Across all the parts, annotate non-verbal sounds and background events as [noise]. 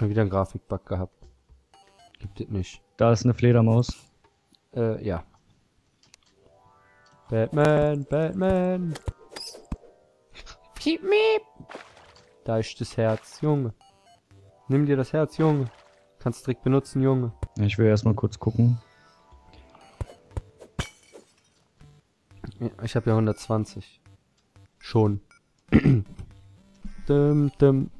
Schon wieder einen Grafikbug gehabt. Gibt es nicht. Da ist eine Fledermaus. Äh, ja. Batman, Batman. Piep, miep. Da ist das Herz, Junge. Nimm dir das Herz, Junge. Kannst direkt benutzen, Junge. Ich will erstmal kurz gucken. Ja, ich habe ja 120. Schon. [clears throat] dum, dum.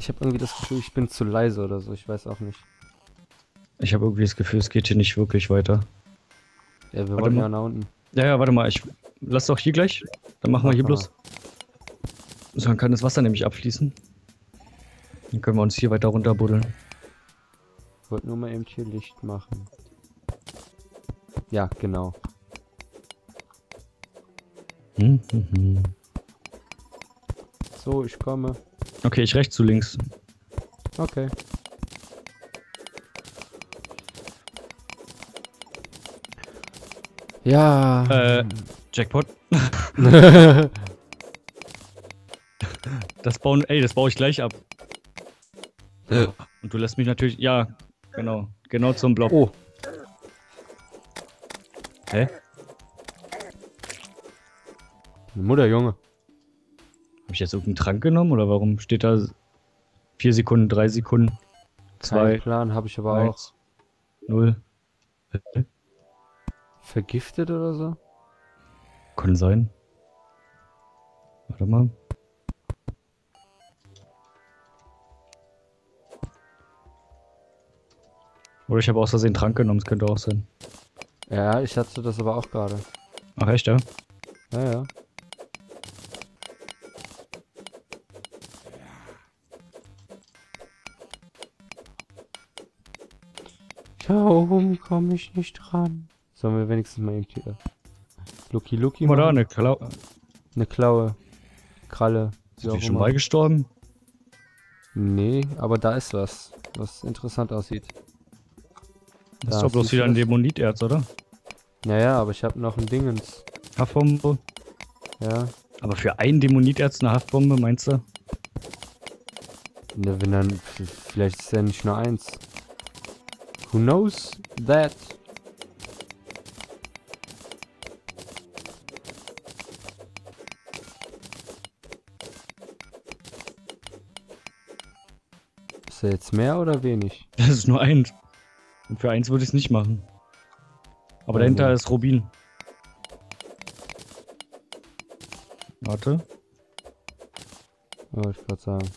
Ich habe irgendwie das Gefühl, ich bin zu leise oder so. Ich weiß auch nicht. Ich habe irgendwie das Gefühl, es geht hier nicht wirklich weiter. Ja, wir Warte wollen mal. ja nach unten. Ja, ja, warte mal, ich lass doch hier gleich. Dann machen wir hier bloß. So, dann kann das Wasser nämlich abfließen. Dann können wir uns hier weiter runterbuddeln. Ich wollte nur mal eben hier Licht machen. Ja, genau. Hm, hm, hm. So, ich komme. Okay, ich rechts, du links. Okay. Ja. Äh, Jackpot. [laughs] Das bauen, ey, das baue ich gleich ab. Und du lässt mich natürlich, ja, genau, genau zum Block. oh, Hä? eine Mutter, Junge. Ich jetzt irgendeinen Trank genommen oder warum steht da 4 Sekunden, 3 Sekunden, Kein 2, Plan habe ich aber auch. 1, 0? Vergiftet oder so? Kann sein. Warte mal. Oder ich habe aus Versehen Trank genommen, das könnte auch sein. Ja, ich hatte das aber auch gerade. Ach echt, ja? Ja, ja. Warum komme ich nicht ran? Sollen wir wenigstens mal eben hier. Lucky Lucky da, eine Klau. Eine Klaue. Kralle. auch die schon mal gestorben? Nee, aber da ist was, was interessant aussieht. Das Da, ist doch bloß wieder ein? Dämoniterz, oder? Naja, aber ich habe noch ein Dingens. Haftbombe. Ja. Aber für ein Dämoniterz eine Haftbombe, meinst du? Ne, wenn dann, vielleicht ist ja nicht nur eins. Who knows that? Ist er jetzt mehr oder wenig? Das ist nur eins. Und für eins würde ich es nicht machen. Aber Ja, dahinter ist Rubin. Warte. Ja, ich wollte sagen.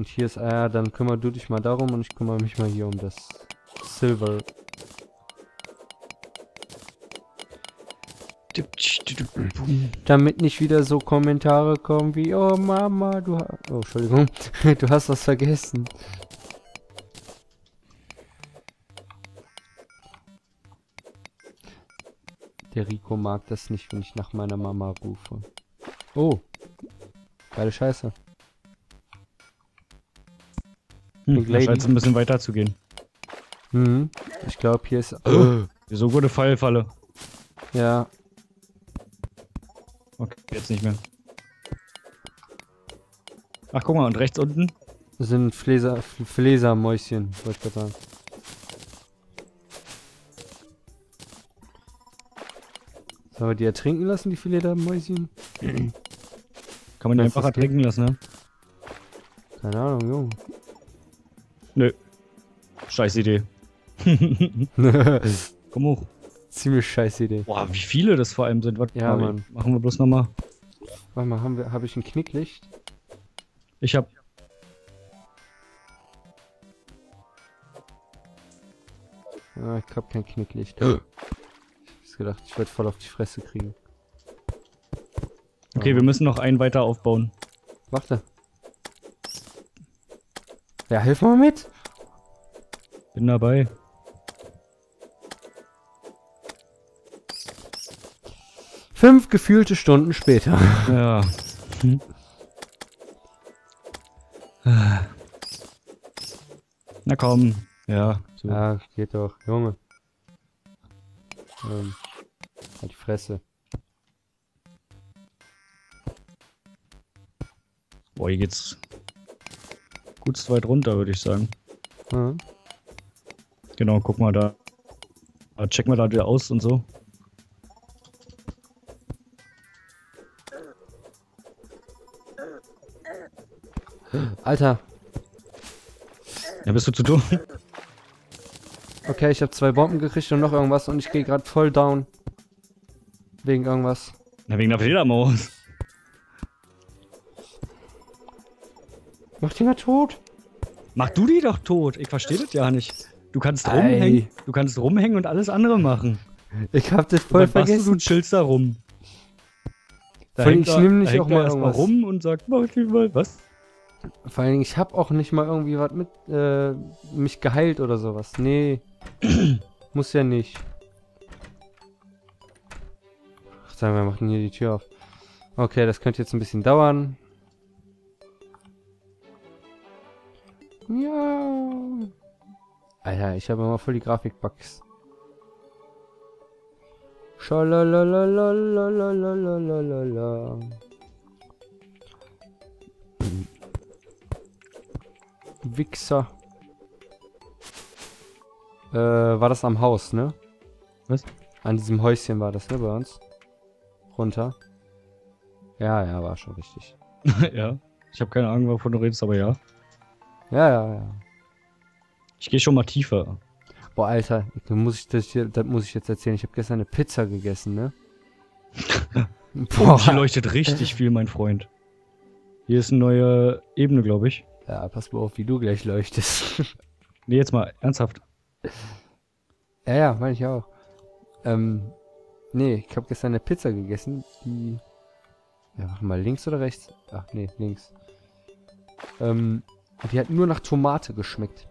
Und hier ist, ah ja, dann kümmer du dich mal darum und ich kümmere mich mal hier um das Silver. Damit nicht wieder so Kommentare kommen wie, oh Mama, du hast, oh Entschuldigung, [laughs] du hast was vergessen. Der Rico mag das nicht, wenn ich nach meiner Mama rufe. Oh, geile Scheiße. Hm, scheint es ein bisschen weiter zu gehen. Mhm. Ich glaube, hier ist. So gute Fallfalle. Ja, Okay, jetzt nicht mehr. Ach, guck mal, und rechts unten? sind Fläser, Fläsermäuschen, wollte ich gerade sagen. Sollen wir die ertrinken lassen, die Fläsermäuschen? Kann man die einfach das ertrinken lassen, ne? Keine Ahnung, Junge. Nö. Scheiß Idee. [laughs] Komm hoch. Ziemlich scheiß Idee. Boah, wie viele das vor allem sind. Warte Ja, Mann. Machen wir bloß nochmal. Warte mal, habe ich ein Knicklicht? Ich hab. Ah, ich hab kein Knicklicht. ich hab gedacht, ich werde voll auf die Fresse kriegen. Okay, wir müssen noch einen weiter aufbauen. Warte. Ja, hilf mal mit. Bin dabei. Fünf gefühlte Stunden später. [laughs] Ja. Hm. Na komm. Ja. So. Ja, geht doch, Junge. Ähm, halt die Fresse. Boah, hier geht's. Gut zu weit runter, würde ich sagen. Ja. Genau, guck mal da. da checken wir da wieder aus und so. Alter, Ja, bist du zu dumm? okay, ich habe zwei Bomben gekriegt und noch irgendwas und ich gehe gerade voll down. Wegen irgendwas. Na, wegen der Fledermaus. Mach die mal tot. Mach du die doch tot. Ich verstehe das ja nicht. Du kannst Ei. rumhängen, du kannst rumhängen und alles andere machen. Ich hab das Und voll dann machst vergessen. Du, du chillst da rum. Da Vor allem, ich nehm da nicht auch mal irgendwas. rum und sagt, mach die mal was. Vor allen Dingen, ich hab auch nicht mal irgendwie was mit, äh, mich geheilt oder sowas. Nee. [clears throat] Muss ja nicht. Ach, sagen wir machen hier die Tür auf. Okay, das könnte jetzt ein bisschen dauern. Ja. Alter, ich habe immer voll die Grafikbugs. Schalalalalalalalala. Wichser. Äh, war das am Haus, ne? Was? An diesem Häuschen war das, ne, bei uns? Runter. Ja, ja, war schon richtig. [laughs] ja. Ich habe keine Ahnung, wovon du redest, aber ja. Ja, ja, ja. Ich gehe schon mal tiefer. Boah, Alter, da muss ich das hier, das muss ich jetzt erzählen. Ich habe gestern eine Pizza gegessen, ne? [laughs] Oh, hier leuchtet richtig viel, mein Freund. Hier ist eine neue Ebene, glaube ich. Ja, pass mal auf, wie du gleich leuchtest. [laughs] Nee, jetzt mal ernsthaft. ja, ja, meine ich auch. Ähm, nee, ich habe gestern eine Pizza gegessen, die. Ja, mach mal links oder rechts? Ach, nee, links. Ähm, die hat nur nach Tomate geschmeckt.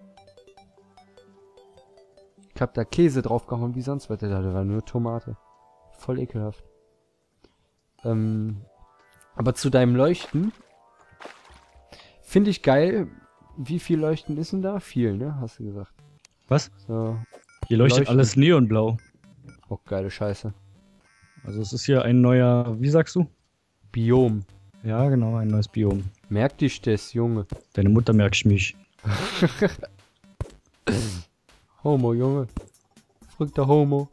Ich hab da Käse draufgehauen wie sonst was. Da war nur Tomate. Voll ekelhaft. Ähm, aber zu deinem Leuchten. Finde ich geil. Wie viel Leuchten ist denn da? Viel, ne? Hast du gesagt. Was? So. Hier leuchtet Leuchten. alles neonblau. Oh, geile Scheiße. Also es ist hier ein neuer, wie sagst du? Biom. Ja, genau, ein neues Biom. Merk dich das, Junge. Deine Mutter merkt mich. [laughs] Homo, Junge. Verrückter Homo.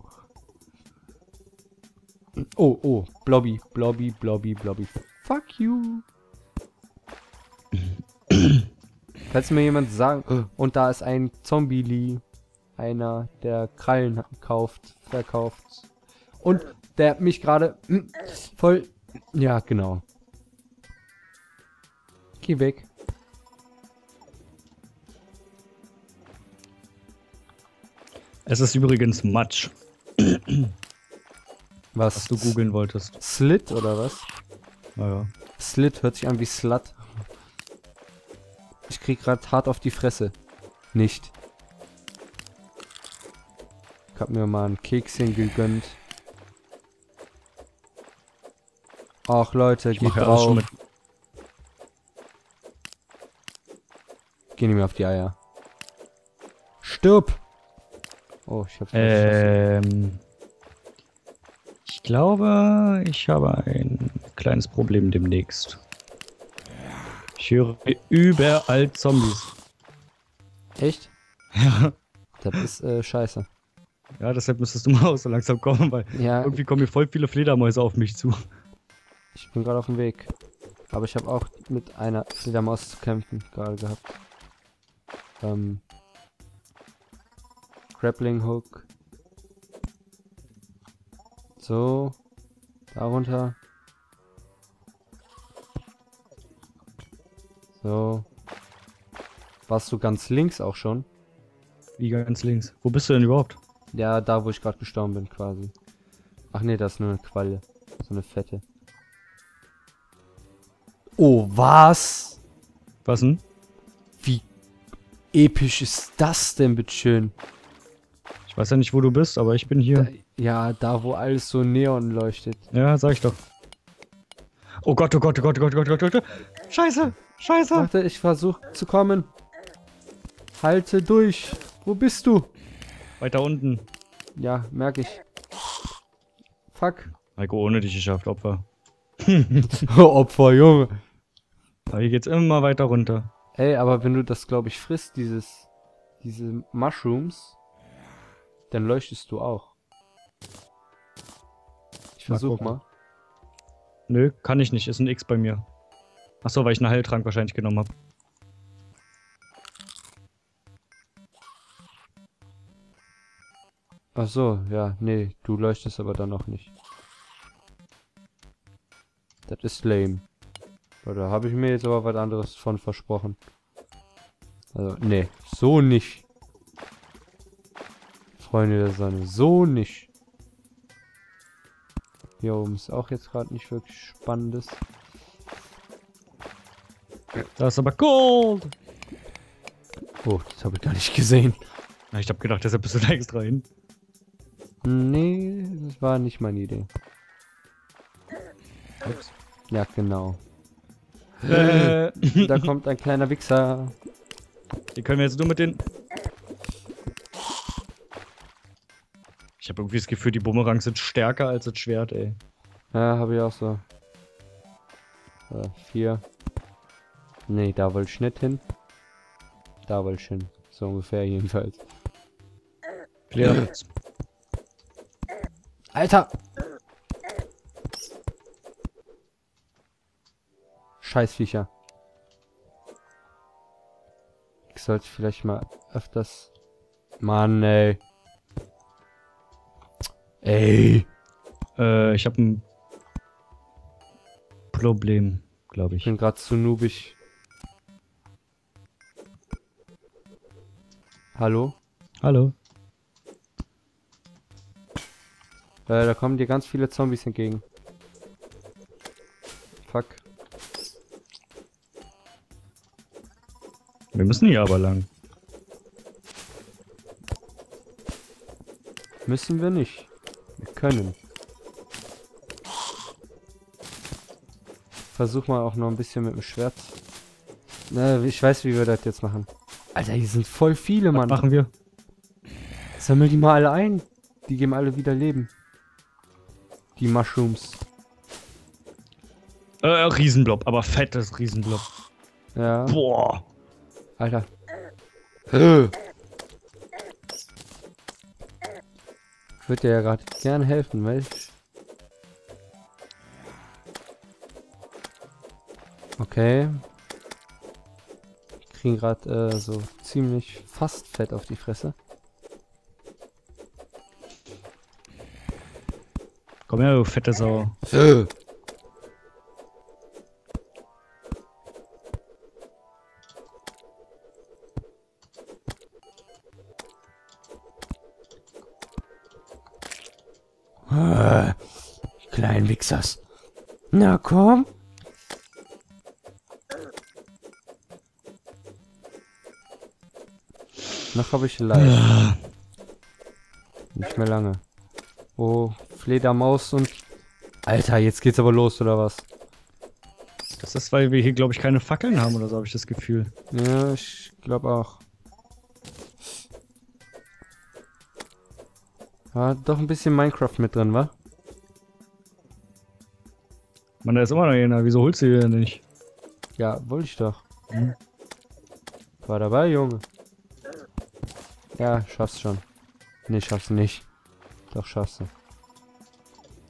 Oh, oh. Blobby, Blobby, Blobby, Blobby. Fuck you. Kannst du mir jemand sagen? Und da ist ein Zombie-Lee. Einer, der Krallen kauft, verkauft. Und der mich gerade hm, voll... Ja, genau. Geh weg. Es ist übrigens Matsch, Was? was du googeln wolltest. Slit oder was? Naja. Slit hört sich an wie Slut. Ich krieg grad hart auf die Fresse. Nicht. Ich hab mir mal ein Kekschen gegönnt. Ach Leute, Ich geht mache ja drauf. schon mit. Geh nicht mehr auf die Eier. Stirb! Oh, ich hab's Äh. Ähm. Ich glaube, ich habe ein kleines Problem demnächst. Ich höre überall Zombies. Echt? Ja. Das ist äh, scheiße. Ja, deshalb müsstest du mal auch so langsam kommen, weil Ja, irgendwie kommen hier voll viele Fledermäuse auf mich zu. Ich bin gerade auf dem Weg. Aber ich habe auch mit einer Fledermaus zu kämpfen gerade gehabt. Ähm. Grappling Hook. So. Darunter. So. Warst du ganz links auch schon? Wie ganz links. Wo bist du denn überhaupt? Ja, da wo ich gerade gestorben bin quasi. Ach nee, das ist nur eine Qualle. So eine fette. Oh, was? Was denn? Episch ist das denn, bitteschön? Ich weiß ja nicht, wo du bist, aber ich bin hier. Da, ja, da wo alles so neon leuchtet. Ja, sag ich doch. Oh Gott, oh Gott, oh Gott, oh Gott, oh Gott, oh Gott, oh Gott. Scheiße, scheiße. Warte, ich versuche zu kommen. Halte durch. Wo bist du? Weiter unten. Ja, merke ich. Fuck. Heiko, ohne dich geschafft, Opfer. [laughs] [laughs] Opfer, Junge. Aber hier geht's immer weiter runter. Ey, aber wenn du das, glaube ich, frisst, dieses, diese Mushrooms, dann leuchtest du auch. Ich Mal versuch gucken. mal. Nö, kann ich nicht. Ist ein X bei mir. Achso, weil ich einen Heiltrank wahrscheinlich genommen habe. Ach so, ja, nee, du leuchtest aber dann noch nicht. Das ist lame. Oder habe ich mir jetzt aber was anderes von versprochen? Also, nee, so nicht. Freunde der Sonne, so nicht. Hier oben ist auch jetzt gerade nicht wirklich Spannendes. Da ist aber Gold! Oh, das habe ich gar nicht gesehen. Ich hab gedacht, deshalb bist du da extra hin. Nee, das war nicht meine Idee. Ups. Ja, genau. Äh, [laughs] Da kommt ein kleiner Wichser. die können wir jetzt nur mit den... Ich habe irgendwie das Gefühl, die Bumerangs sind stärker als das Schwert, ey. Ja, habe ich auch so. Äh, vier. Nee, da wollte ich nicht hin. Da wollte ich hin. So ungefähr jedenfalls. Ja. Alter! Scheißviecher. Ich sollte vielleicht mal öfters... Mann, ey. Ey. Äh, ich habe ein Problem, glaube Ich ich. bin gerade zu noobig. Hallo? Hallo. Äh, da kommen dir ganz viele Zombies entgegen. Wir müssen hier aber lang. Müssen wir nicht. Wir können. Versuch mal auch noch ein bisschen mit dem Schwert. Na, ich weiß, wie wir das jetzt machen. Alter, hier sind voll viele, Was Mann. machen wir? Sammel die mal alle ein. Die geben alle wieder Leben. Die Mushrooms. Äh, Riesenblob, aber fettes Riesenblob. Ja. Boah. Alter. Äh. Ich würde dir ja gerade gern helfen, du? Okay. Wir kriegen gerade äh, so ziemlich fast Fett auf die Fresse. Komm her, du fette Sau. Die kleinen Wichsers. Na komm. Noch habe ich live. Nicht mehr lange. Oh, Fledermaus und... Alter, jetzt geht's aber los, oder was? Das ist, weil wir hier, glaube ich, keine Fackeln haben oder so, habe ich das Gefühl. Ja, ich glaube auch. War doch ein bisschen Minecraft mit drin, wa? Mann, da ist immer noch einer. Wieso holst du den nicht? Ja, wollte ich doch. Hm. War dabei, Junge. Ja, schaffst schon. Nee, schaffst du nicht. Doch, schaffst du.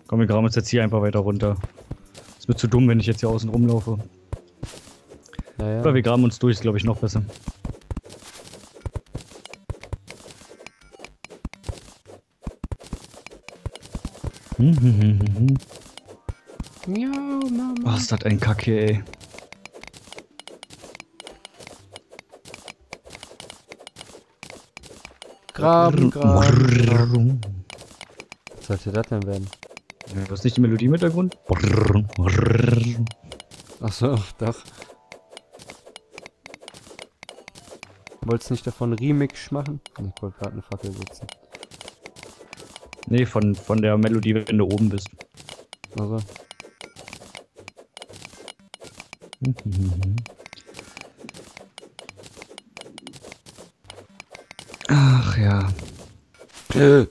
Komm, wir graben uns jetzt hier einfach weiter runter. Es wird zu dumm, wenn ich jetzt hier außen rumlaufe. Ja, ja. Oder wir graben uns durch, ist glaube ich noch besser. Miau, Mama. Was ist das ein Kack hier, ey? Graben, graben. Was sollte das denn werden? Du hast nicht die Melodie im Hintergrund? Achso, doch. Wolltest nicht davon Remix machen? Ich wollte gerade eine Fackel setzen. Nee, von, von der Melodie, wenn du oben bist. Also, Ach ja. Äh.